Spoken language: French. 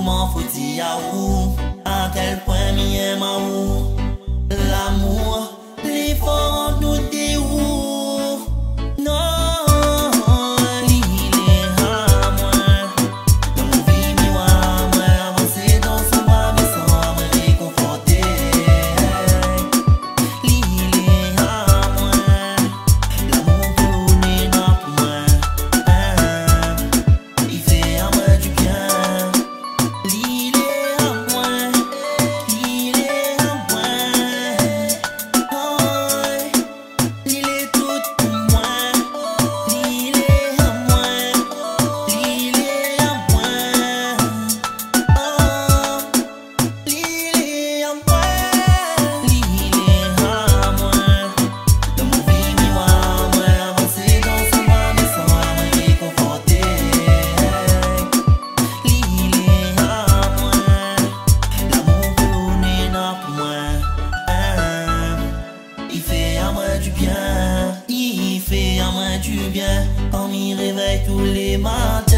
Mwen foti ya ou An tel pwen miye ma moins du bien quand m'y réveille tous les matins.